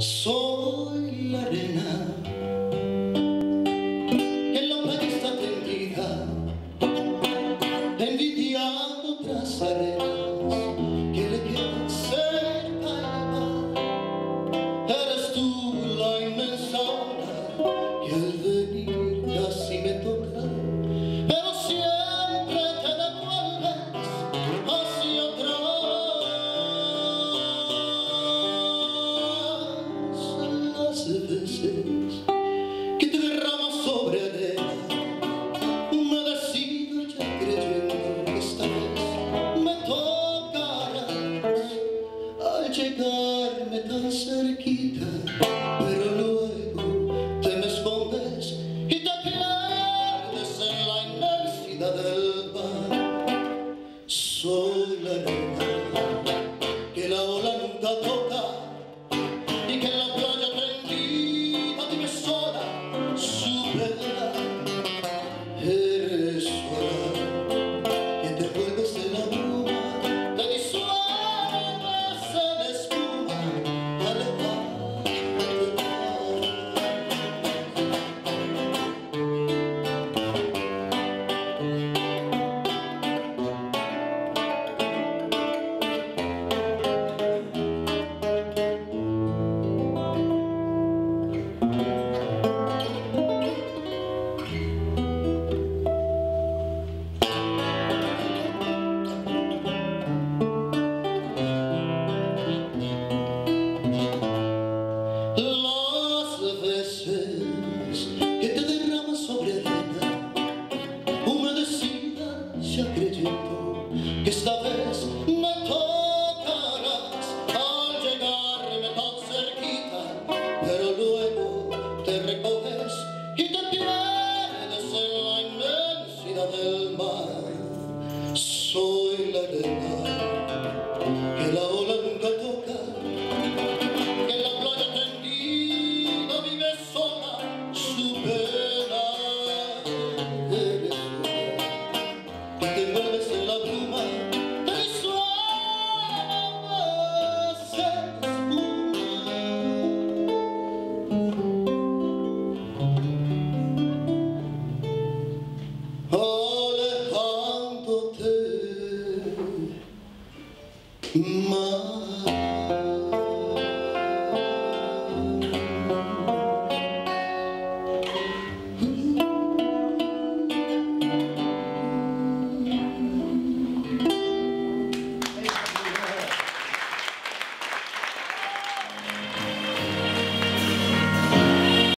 Soy la arena que en la playa está tendida, envidiando tras arena. the que esta vez Mom.